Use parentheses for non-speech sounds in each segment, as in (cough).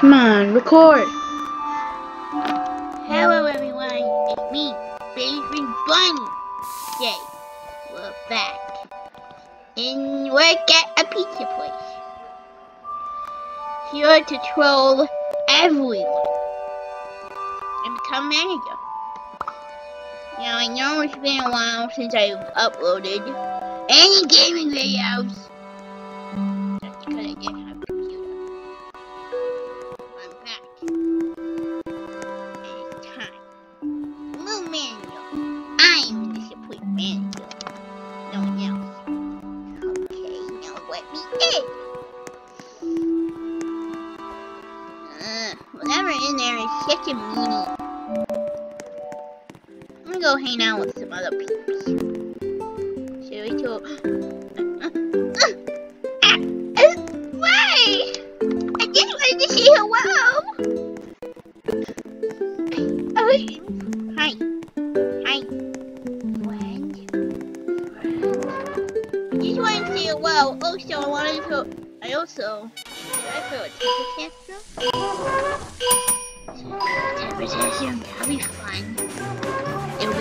Come on, record. Hello everyone, it's me, Baby Bunny. Yay, we're back. And we're at a pizza place. Here to troll everyone. And become manager. Now I know it's been a while since I've uploaded any gaming videos. Hang out with some other peeps.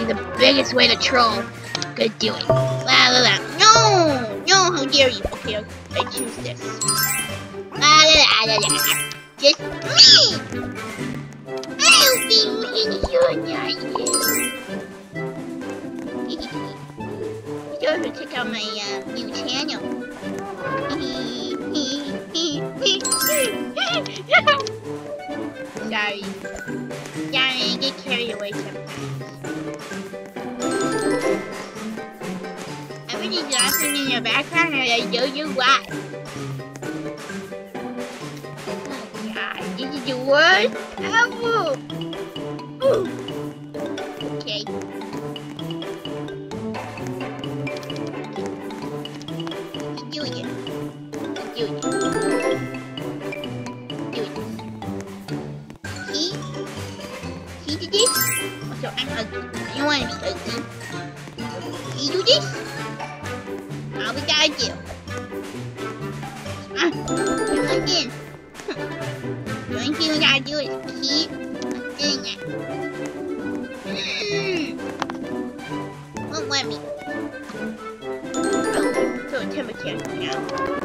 The biggest way to troll. Good doing. La la la. No! No, how dare you? Okay, I, choose this. La la la la la. Just me! I'll be mean you're not you. Don't to check out my uh, new channel. (laughs) Sorry. Sorry, I get carried away sometimes. Everything's laughing in your background and I know you why. Oh god, this is the worst ever! Ooh. Okay. Keep it. Do it. See? See the this? Ugly. I want to be ugly. See do this? All we gotta do. Ah, on in. The only thing we gotta do is (laughs) keep doing it. Mm. Won't let me. Oh, so temper tantrum now.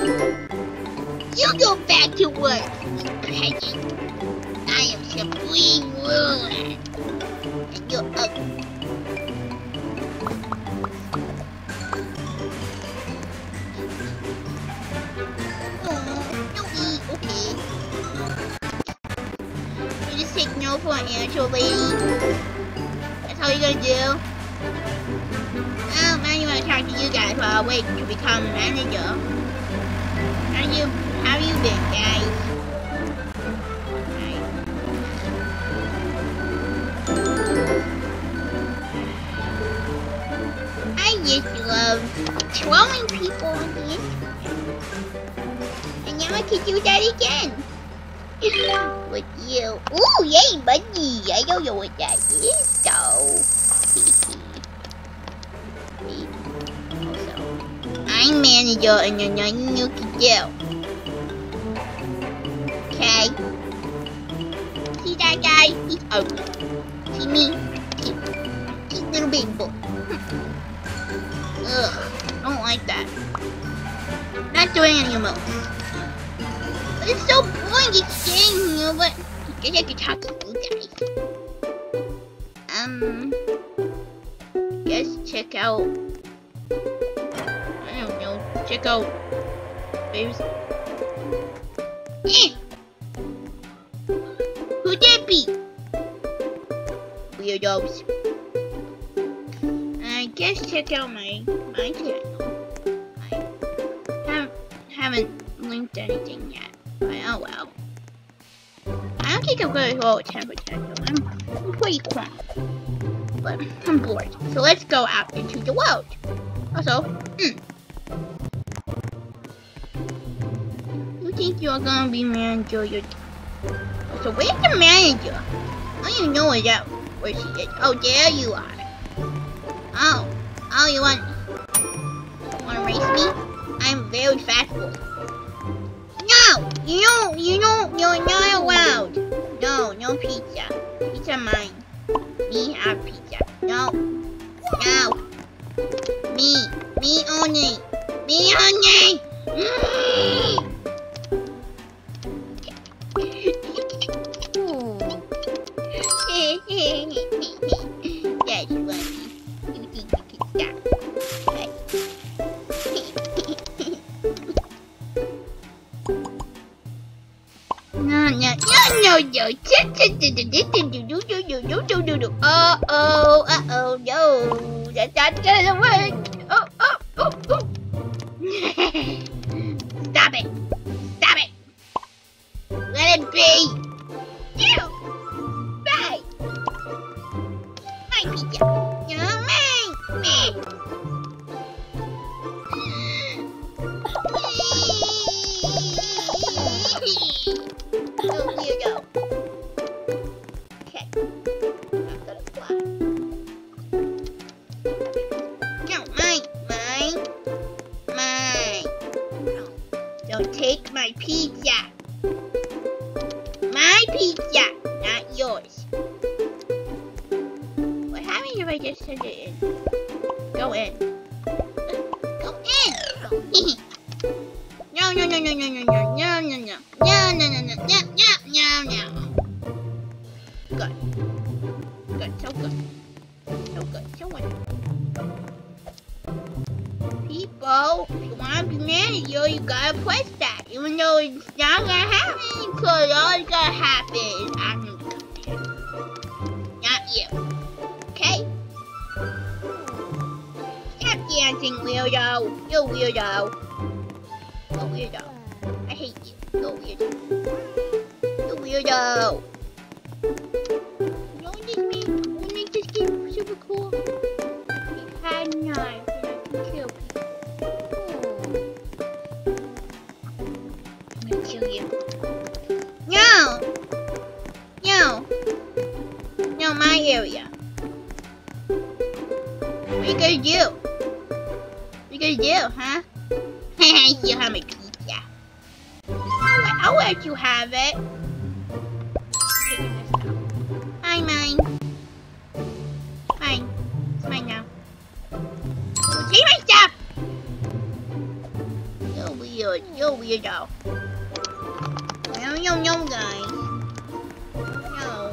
You! Go back to work, you peasant. I am supreme ruler. And you're ugly. Oh, take no for an lady. That's all you're gonna do? Oh, now you wanna talk to you guys while I wait to become manager. How you, how you been, guys? I just love trolling people on the internet. And now I can do that again. (laughs) With you. Ooh, yay, buddy. I don't know what that is, though. I'm manager and there's nothing you can do. Okay? See that guy? He's ugly. See me? Cute. Cute little big boy. Ugh. Don't like that. Not doing any. But it's so boring just getting here, but I guess I could talk to you guys. Um, guess check out. I don't know. Check out. Babes. Eh. Who that be? Weirdos. I guess check out my my channel. I have, haven't linked anything yet, but oh well. I don't think I'm gonna go with 10 potential. I'm, I'm pretty calm. But I'm bored. So let's go out into the world. Also, hmm. You're gonna be manager? You're... So where's the manager? I don't even know where that where she is. Oh, there you are. Oh, oh, you want no, no. Uh-oh, uh-oh, no. That's not gonna work. Stop weirdo. You weirdo. You weirdo. I hate you. You weirdo. You weirdo. What this? What makes this game super cool? It had knives. I'm gonna kill you. No! No! No, my area. What are you gonna do? Gonna do, huh? (laughs) you have my pizza. I'll let, you have it. Hi, mine. Mine. It's mine now. Take my stuff! You're weird. You're weirdo. No, no, no, guys. No.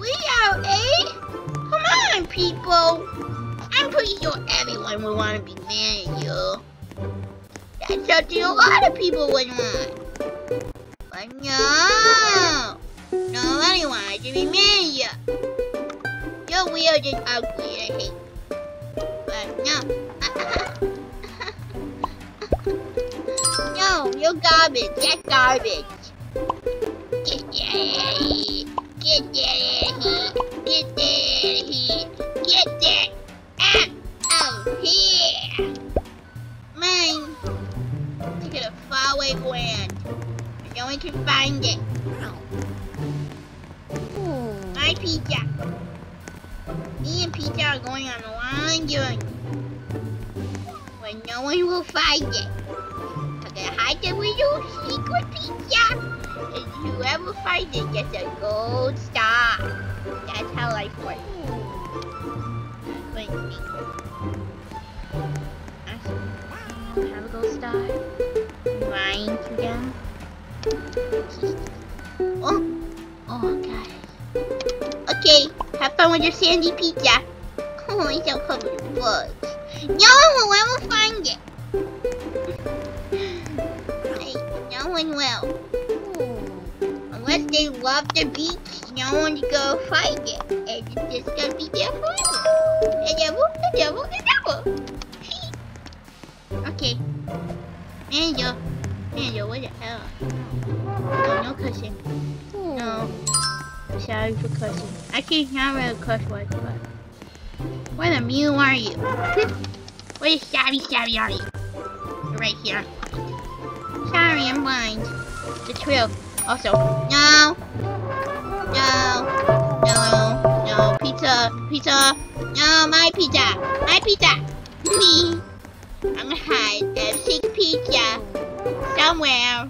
We are eh? Come on, people. Pretty sure everyone would want to be manager. That's something a lot of people would want. But no! Nobody wants to be manager. You're weird and ugly, I hate. But no. (laughs) no, you're garbage. That's garbage. Get that. Get that. Get that. Get that here. Mine. Take it a faraway land. And no one can find it. Hmm. My pizza. Me and Pizza are going on a long journey. but no one will find it. I'm gonna hide the little secret pizza, and whoever finds it gets a gold star. That's how life works. Hmm. Wait, me. Have a star. Oh, oh god. Okay, have fun with your sandy pizza. Oh, it's all covered in bugs. No one will ever find it. No one will. Unless they love the beach, no one's gonna find it. And it's just gonna be there forever. And ever, and ever, and ever. okay. Manager. Manager, what the hell? No, no cussing. No. Sorry for cussing. Actually, not really cuss words, but... What a mew are you? (laughs) what a shabby shabby are you? Right here. Sorry, I'm blind. The truth. Also, no! No! No! No! Pizza! Pizza! No, my pizza! My pizza! Me! I'm gonna hide that sick pizza somewhere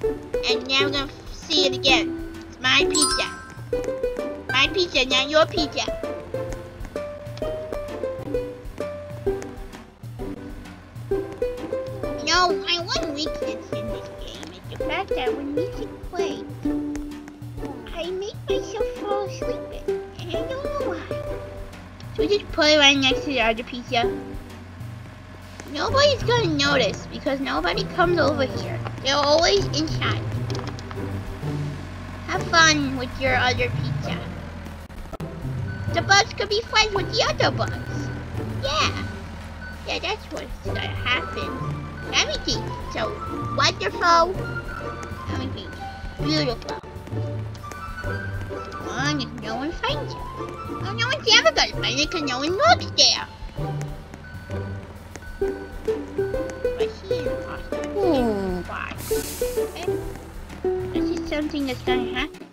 and never gonna see it again. It's my pizza. My pizza, not your pizza. No, my one weakness in this game is the fact that when music plays, we just put it right next to the other pizza. Nobody's gonna notice because nobody comes over here. They're always inside. Have fun with your other pizza. The bugs could be friends with the other bugs. Yeah. Yeah, that's what's gonna happen. Everything so wonderful. Everything beautiful. As long as no one finds it. Well, no one's ever gonna find it because no one looks there. Why? Okay. This is something that's gonna happen.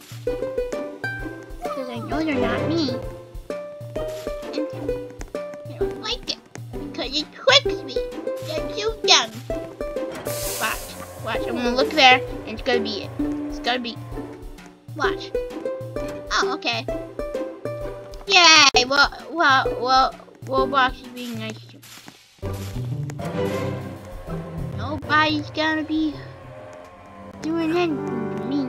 Because I know they're not me. And I don't like it. Because it tricks me. They're too dumb. Watch. Watch. I'm gonna look there and it's gonna be it. It's gonna be. Watch. Oh, okay. Yay! Well, well, well, Roblox is being nice to me. Nobody's gonna be doing anything to me.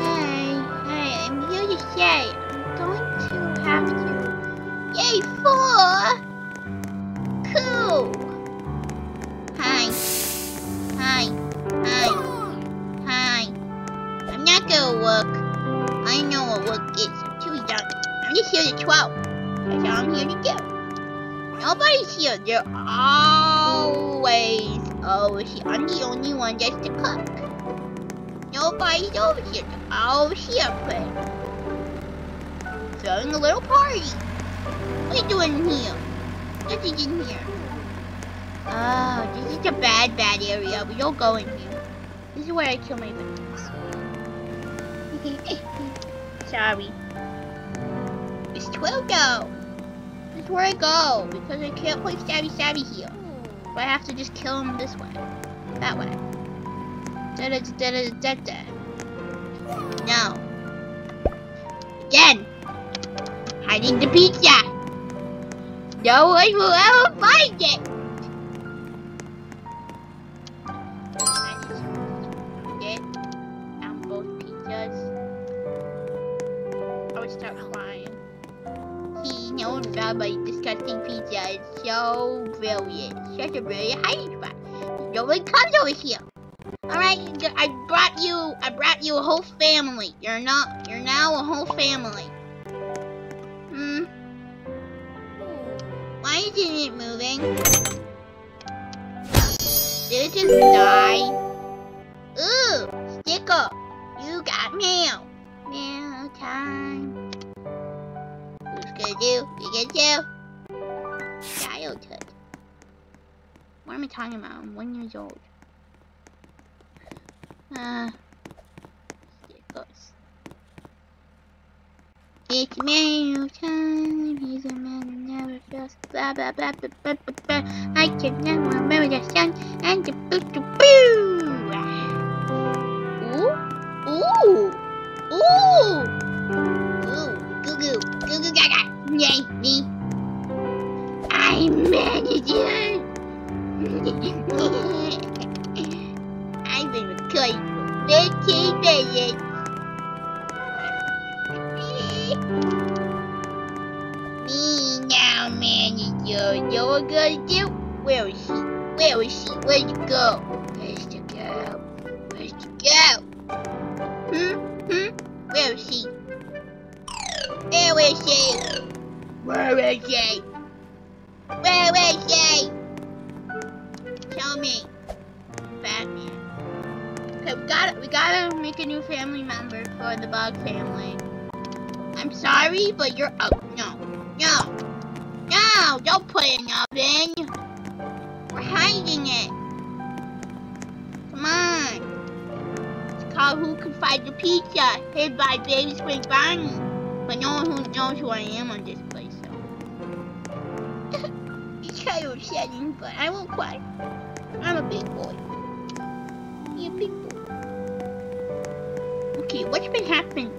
Hey, hey, I'm here to say I'm going to have to. Yay, four! Cool! Hi. Hi. Hi. Hi. I'm not gonna work. Work is. Too young. I'm just here to 12. That's all I'm here to do. Nobody's here. They're always over here. I'm the only one that's the cook. Nobody's over here. They're all here playing. Throwing a little party. What are you doing in here? Is in here? Oh, this is a bad, bad area. We don't go in here. This is where I kill my victims. (laughs) Sorry. It's 12 now. This is where I go because I can't play Stabby Stabby here. So I have to just kill him this way. That way. Da da da da da da. No. Again. Hiding the pizza. No one will ever find it. Brilliant. Such a brilliant hiding spot. No one comes over here. Alright, I brought you I brought you a whole family. You're not you're now a whole family. Hmm. Why isn't it moving? Did it just die? Ooh, sticker. You got mail. Mail time. Who's gonna do? You gonna do? Childhood. What am I talking about? I'm one years old. Uh, stickers. It's mail time. He's a man who never feels blah blah blah blah blah blah blah. I can never remember the sun and the boo boo boo. Kind of upsetting, but I won't cry. I'm a big boy. A big boy. Okay, what's been happening?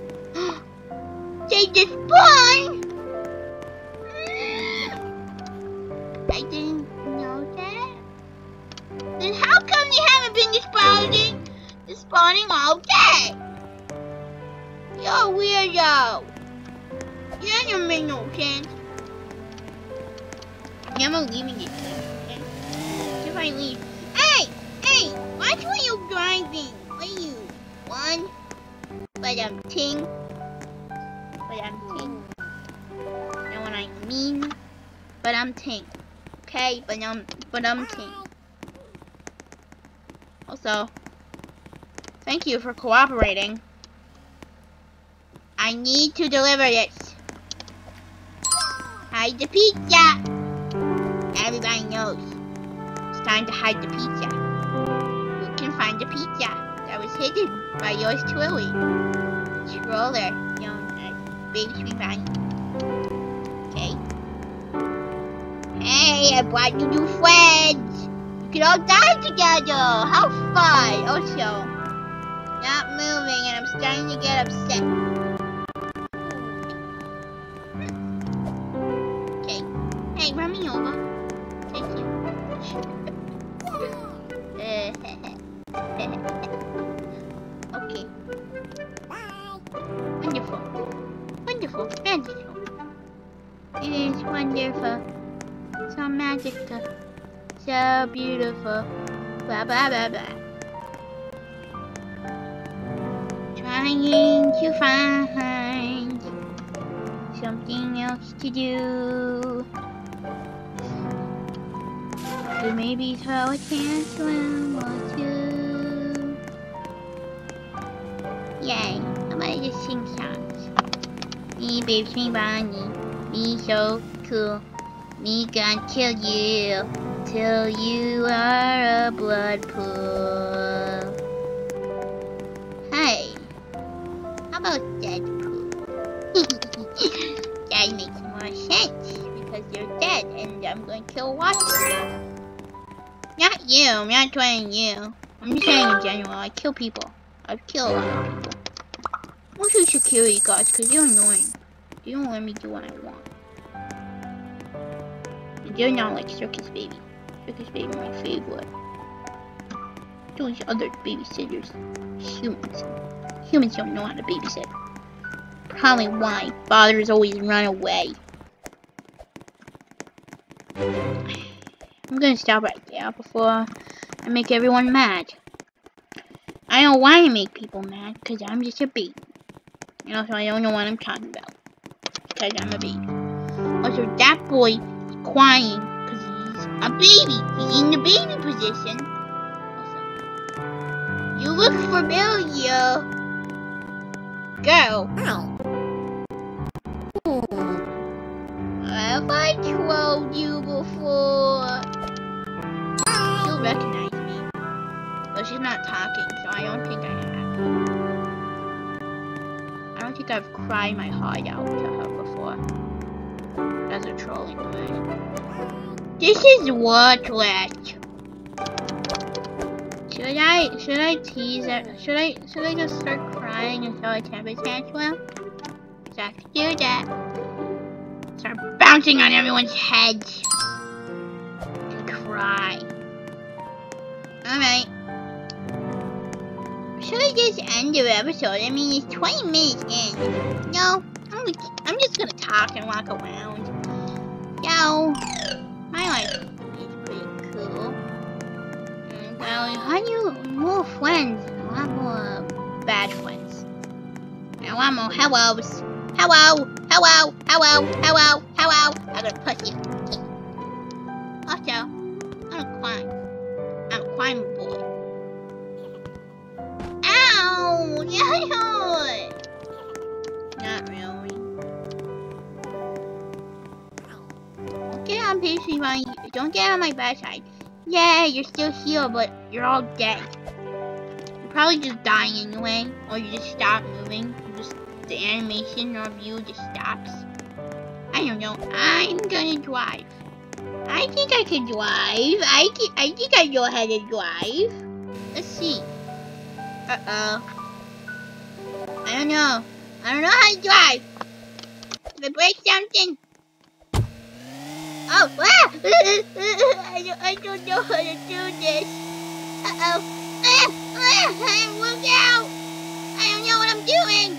they just spawned! Okay? But I'm but I'm ting. Also, thank you for cooperating. I need to deliver this. Hide the pizza! Everybody knows. It's time to hide the pizza. Who can find the pizza that was hidden by yours truly? Stroller, known as Baby Sweet Bunny. I brought you new friends! You can all die together! How fun! Also, not moving and I'm starting to get upset. Blah blah blah. Trying to find something else to do. To maybe throw a tantrum or two. Yay, I'm gonna just sing songs. Me, baby, me, Bonnie. Me so cool. Me gonna kill you till you are a blood pool. Hey, how about Deadpool? (laughs) that makes more sense because you're dead and I'm going to kill Watson. Not you, I'm not trying you. I'm just saying in general, I kill people. I kill a lot of people. Mostly security guards because you're annoying. You don't let me do what I want. You're not like Circus Baby. Circus Baby my favorite. Those other babysitters. Humans. Humans don't know how to babysit. Probably why fathers always run away. I'm gonna stop right there before I make everyone mad. I don't want to make people mad because I'm just a baby. And also, I don't know what I'm talking about because I'm a baby. Also, that boy is crying because a baby. He's in the baby position. Also, you look familiar. Girl. Have I trolled you before? She'll recognize me. But she's not talking, so I don't think I have. I don't think I've cried my heart out to her before. As a trolling way. This is worthless. Should I should I tease it? Should I should I just start crying and throw a temper tantrum? So I could do that. Start bouncing on everyone's heads. And cry. Alright. Should I just end the episode? I mean, it's 20 minutes in. No, I'm, I'm just gonna talk and walk around. So, my life is pretty cool. And well, I want more friends. I want more bad friends. I want more hellos. Hello, hello, hello, hello, hello. I'm gonna push you. Also, I'm a crime. I'm a crime boy. Ow! (laughs) Yeah, Don't get on my bad side. Yeah, you're still here, but you're all dead. You're probably just dying anyway, or you just stop moving. Just the animation of you just stops. I don't know. I'm gonna drive. I think I can drive. I can, I think I know how to drive. Let's see. Uh oh. I don't know. I don't know how to drive. If I break something. Oh, ah! (laughs) I, don't, I don't know how to do this. Uh oh. Ah, ah, look out! I don't know what I'm doing.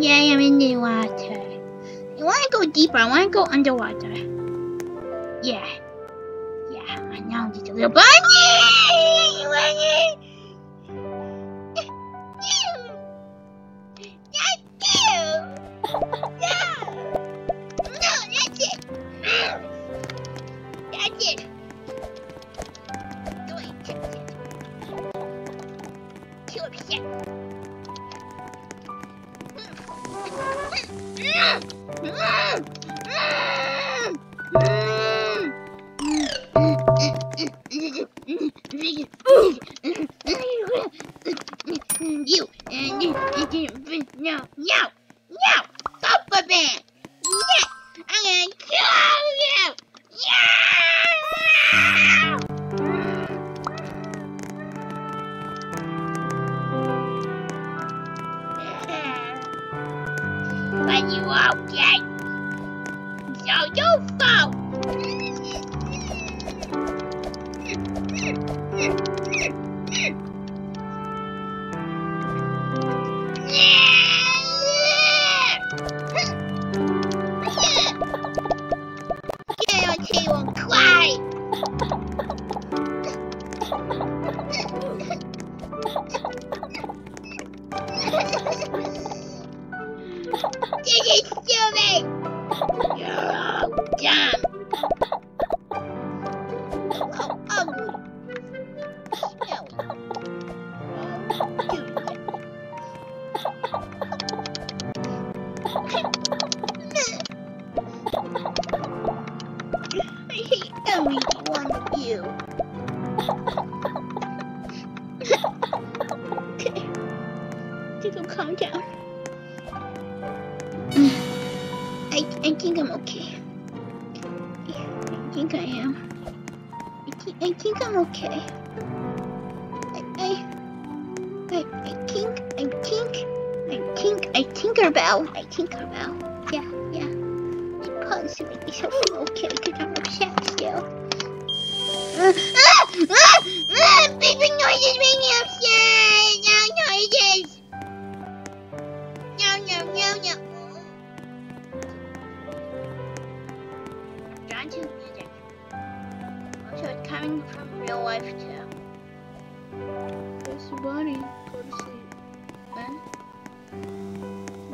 Yeah, I'm in the water. I want to go deeper. I want to go underwater. Yeah. Yeah, I know just a little bunny! Bunny!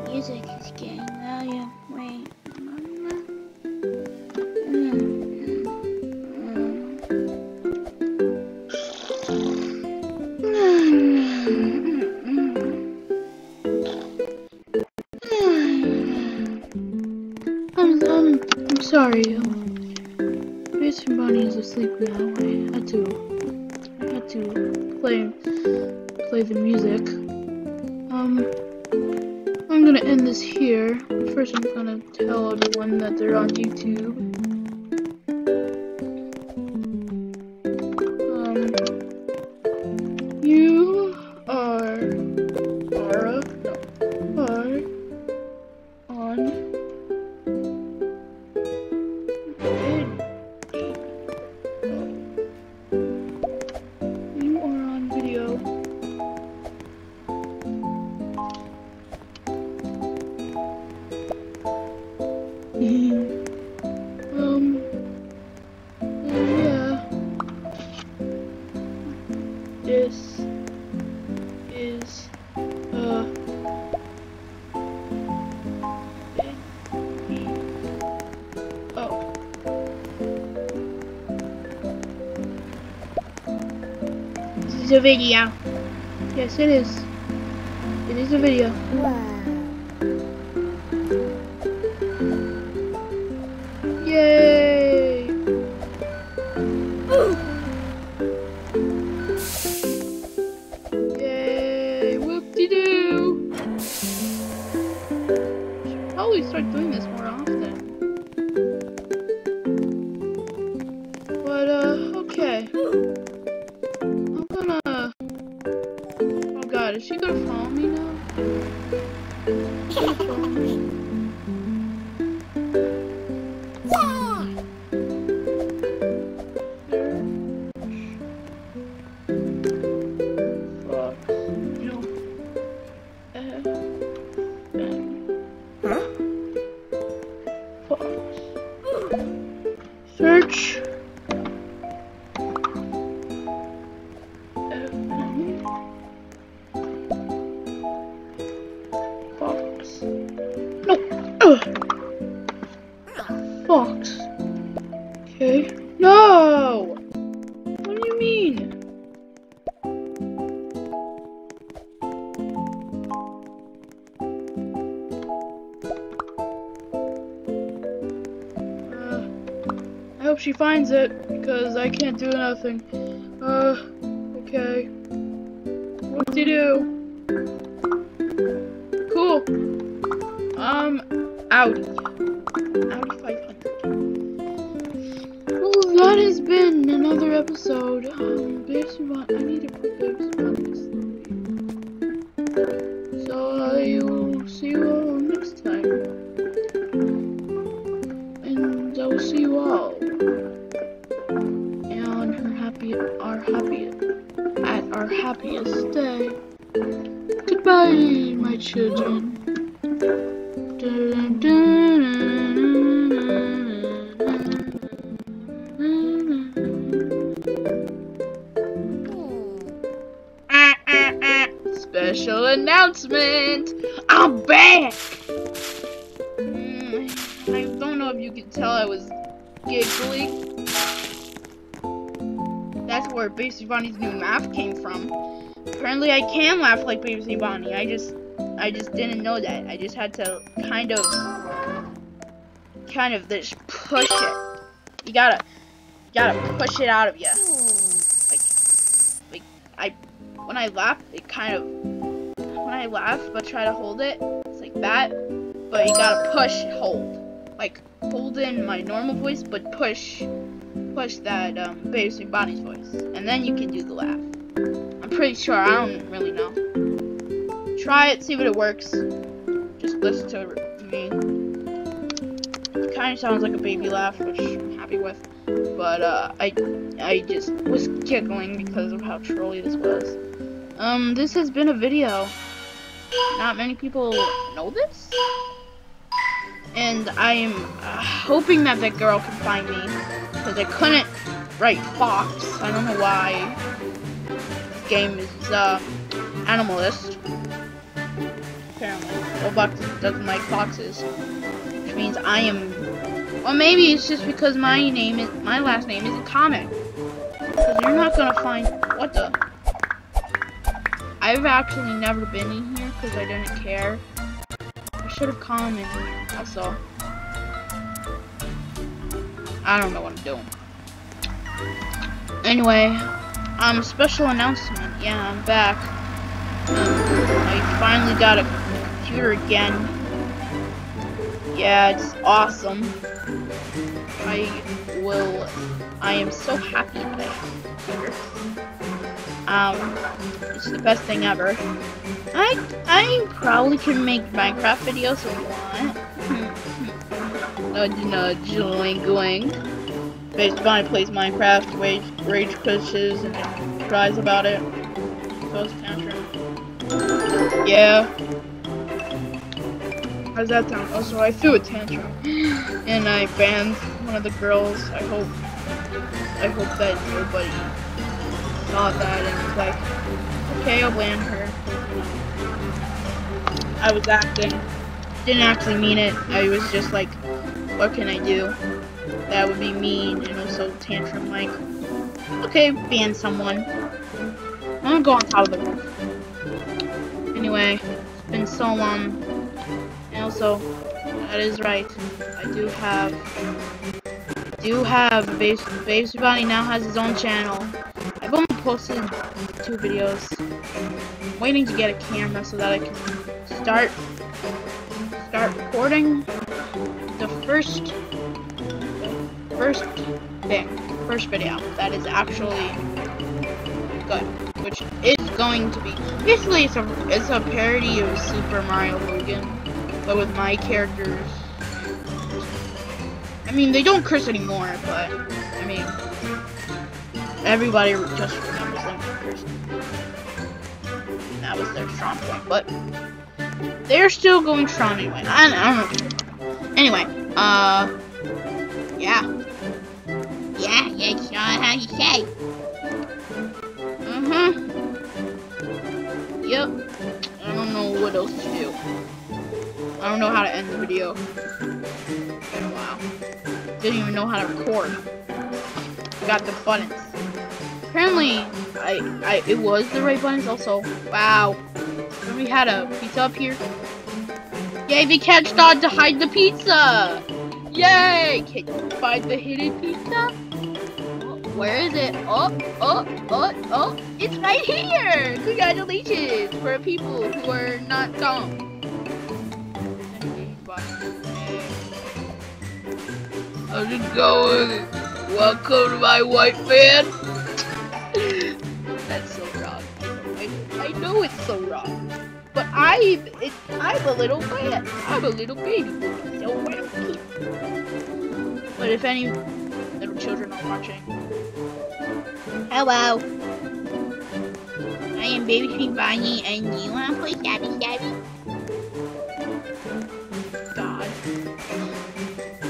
Music is getting louder. Wait. I'm, I'm, sorry. Jason Bonnie is asleep now. Is a video. Yes, it is. It is a video. Yay! Hope she finds it because I can't do nothing. Uh, okay. What do you do? Bonnie's new laugh came from. Apparently I can laugh like Baby Bonnie. I just I just didn't know that. I just had to kind of kind of just push it. You gotta you gotta push it out of you. Like like I when I laugh it kind of when I laugh but try to hold it, it's like that. but you gotta push hold. Like hold in my normal voice, but push push that um, basic Bonnie's voice, and then you can do the laugh. I'm pretty sure. I don't really know. Try it, see if it works. Just listen to me. It kind of sounds like a baby laugh, which I'm happy with. But uh, I I just was giggling because of how trolly this was. Um, this has been a video. Not many people know this. And I'm uh, hoping that that girl can find me. Because I couldn't write Fox. I don't know why. This game is uh, Animalist. Apparently. Roblox doesn't like foxes. Which means I am... Well, maybe it's just because my name is... My last name isn't common. Because you're not gonna find... What the... I've actually never been in here because I didn't care. I should have here also. I don't know what I'm doing. Anyway, um, special announcement. Yeah, I'm back. Um, I finally got a computer again. Yeah, it's awesome. I will. I am so happy that I have a computer. Um, it's the best thing ever. I I probably can make Minecraft videos if you want. Nudge nudge, oink oink. Based Bonnie plays Minecraft, rage, rage pushes, and cries about it. Goes tantrum. Yeah. How's that sound? Also, I threw a tantrum, and I banned one of the girls. I hope, I hope that nobody saw that and was like, okay, I'll ban her. I was acting. Didn't actually mean it. I was just like, what can I do? That would be mean and also tantrum like. Okay, ban someone. I'm gonna go on top of the roof. Anyway, it's been so long. And also, that is right. I do have do have Babes, Babes Bunny now has his own channel. I've only posted two videos. I'm waiting to get a camera so that I can start start recording first first thing, first video that is actually good, which is going to be basically it's a it's a parody of Super Mario Logan, but with my characters. I mean, they don't curse anymore, but I mean, everybody just remembers them first. That was their strong point, but they're still going strong anyway. I, I don't know. Anyway, uh, yeah. Yeah, that's not how you say. Uh-huh. Yep. I don't know what else to do. I don't know how to end the video. It's been a while. Didn't even know how to record. Got the buttons. Apparently, I, I, it was the right buttons also. Wow. We had a pizza up here. Yay, the catch dog to hide the pizza! Yay! Can you find the hidden pizza? Oh, Where is it? Oh, oh, oh, oh, it's right here! Congratulations for people who are not dumb. How's it going? Welcome to my white van. (laughs) That's so wrong. I know, I, I know it's so wrong. But I, it, I'm a little man. I'm a little baby. So. But if any little children are watching, Hello. I am Baby Bonnie, and you wanna play Stabby Stabby? God.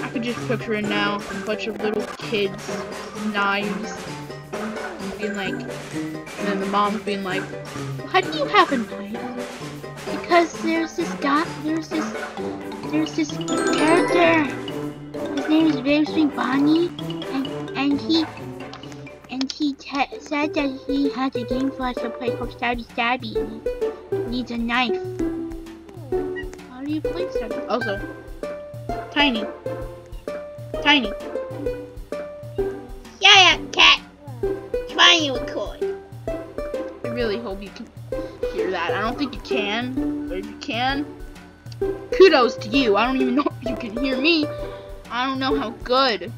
I could just picture it now. A bunch of little kids, knives, being like, and then the mom's being like, "Why do you have a knife?" Because there's this guy, there's this, there's this character. His name is Pink Bonnie, and and he, and he said that he has a game for us to play called Stabby Stabby. He needs a knife. How do you play Stabby? Also, tiny, tiny. To record. I really hope you can hear that. I don't think you can, but if you can, kudos to you. I don't even (laughs) know if you can hear me. I don't know how good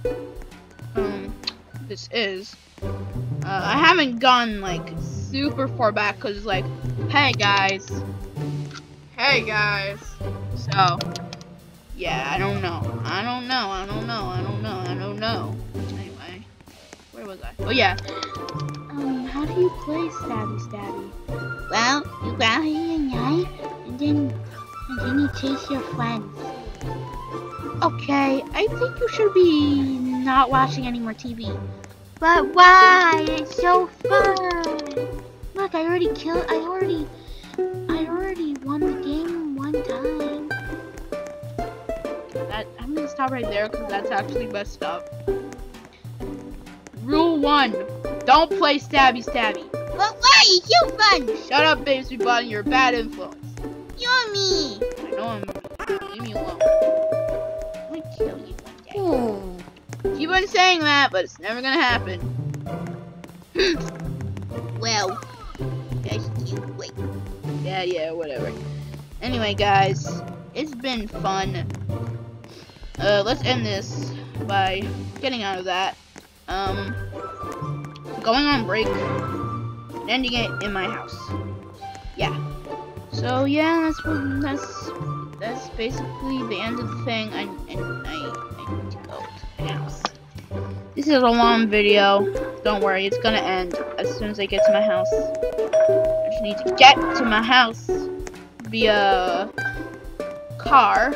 um this is. Uh, I haven't gone like super far back because like, hey guys, hey guys. So yeah, I don't know. I don't know. I don't know. I don't know. I don't know. Anyway, was I? Oh yeah. Um, how do you play Stabby Stabby? Well, you grab a knife, and then, and then you chase your friends. Okay, I think you should be not watching any more TV. But why? It's so fun! Look, I already killed, I already, I already won the game one time. That I'm gonna stop right there because that's actually messed up. Rule one: Don't play stabby stabby. But why? So fun! Shut up, Baby Bunny. You're a bad influence. You're me! I know I'm. Leave me alone. I kill you one day. Keep on saying that, but it's never gonna happen. (gasps) Well, that's cute. Wait. Yeah, yeah, whatever. Anyway, guys, it's been fun. Uh, let's end this by getting out of that. Um, going on break, and ending it in my house. Yeah. So yeah, that's that's that's basically the end of the thing. I and I, I need to go to my house. This is a long video. Don't worry, it's gonna end as soon as I get to my house. I just need to get to my house via car.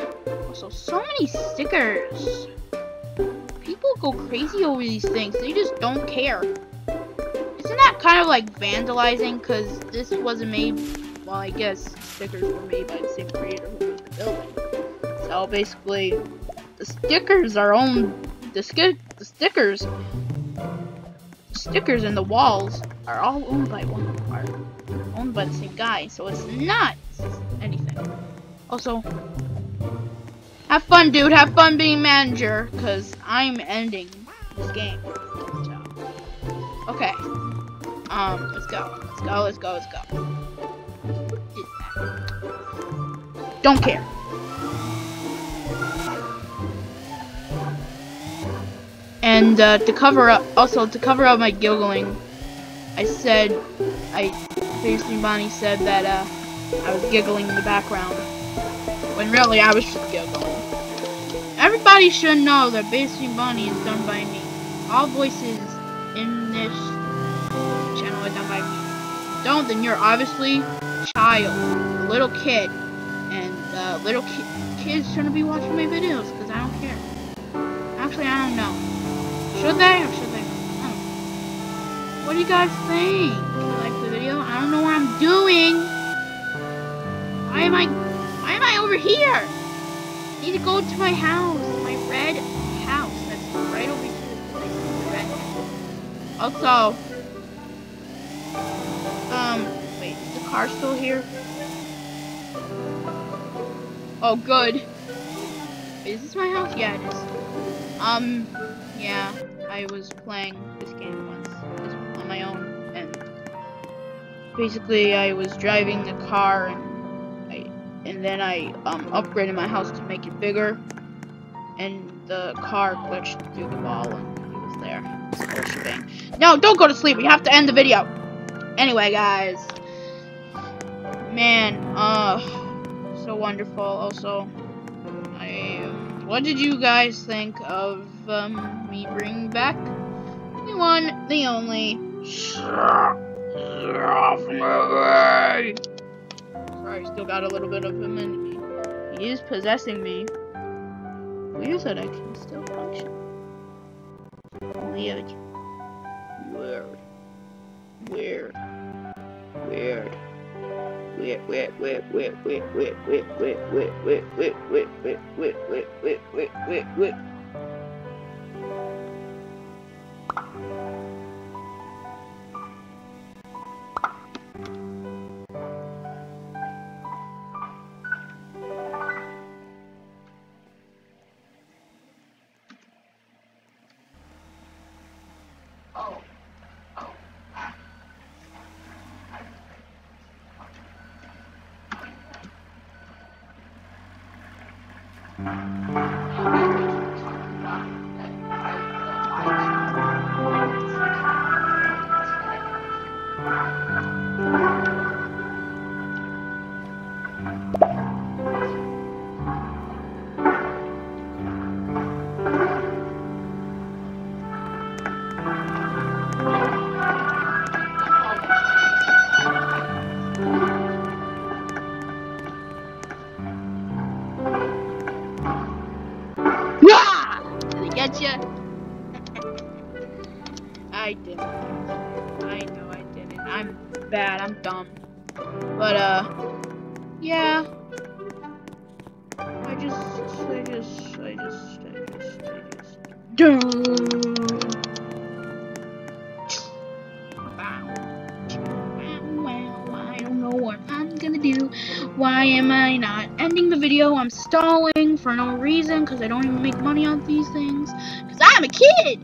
Also, so many stickers. Go crazy over these things. They just don't care. Isn't that kind of like vandalizing? Because this wasn't made. Well, I guess stickers were made by the same creator who made the building. So basically, the stickers are owned. The, ski- the stickers, the stickers and the walls are all owned by one. Are owned by the same guy. So it's not anything. Also, have fun, dude. Have fun being manager, cause I'm ending this game. So, okay. Um, let's go. Let's go. Let's go. Let's go. Don't care. And uh, to cover up, also to cover up my giggling, I said, I, basically Bonnie said that uh, I was giggling in the background. When really I was just giggling. Everybody should know that Basically Bonnie is done by me. All voices in this channel are done by me. Don't, then you're obviously child, little kid. And uh, little ki kids shouldn't be watching my videos because I don't care. Actually, I don't know. Should they or should they? What do you guys think? Do you like the video? I don't know what I'm doing. Why am I why am I over here? Need to go to my house. My red house. That's right over here. Also Um wait, is the car still here? Oh good. Is this my house? Yeah it is. Um yeah, I was playing this game once on my own and basically I was driving the car and and then I um, upgraded my house to make it bigger and the car glitched through the wall and he was there. No, don't go to sleep. We have to end the video. Anyway, guys. Man, uh, so wonderful. Also, I, what did you guys think of um, me bringing back the one, the only? Sorry, still got a little bit of him in me. He is possessing me. Weird that I can still function. Weird. Weird. Weird. Weird. Weird, weird, weird, weird, weird, weird, weird, weird, weird, weird, weird, weird, weird, weird, weird, weird, weird, weird, weird. I didn't. I know I didn't. I'm bad. I'm dumb. But uh, yeah. I just, I just, I just, I just, I just. I don't know what I'm gonna do. Why am I not ending the video? I'm stalling for no reason because I don't even make money on these things. Because I'm a kid!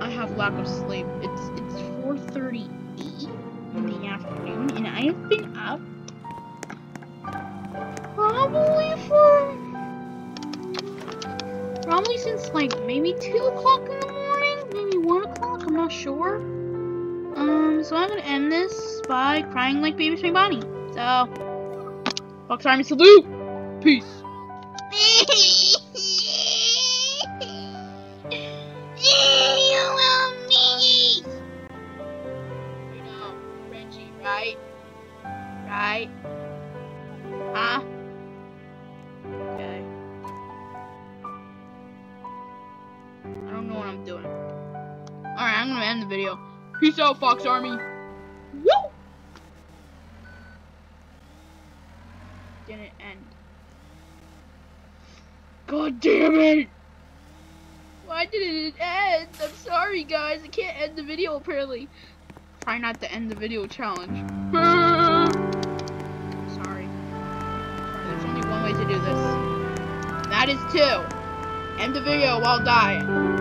I have lack of sleep. It's it's 4:38 in the afternoon, and I have been up probably for probably since like maybe two o'clock in the morning, maybe one o'clock. I'm not sure. Um, so I'm gonna end this by crying like baby Springbonnie. So, Fox Army salute. Peace. Fox Army. Woo! Didn't end. God damn it! Why didn't it end? I'm sorry, guys. I can't end the video, apparently. Try not to end the video challenge. Sorry. Sorry, there's only one way to do this. That is two. End the video while dying.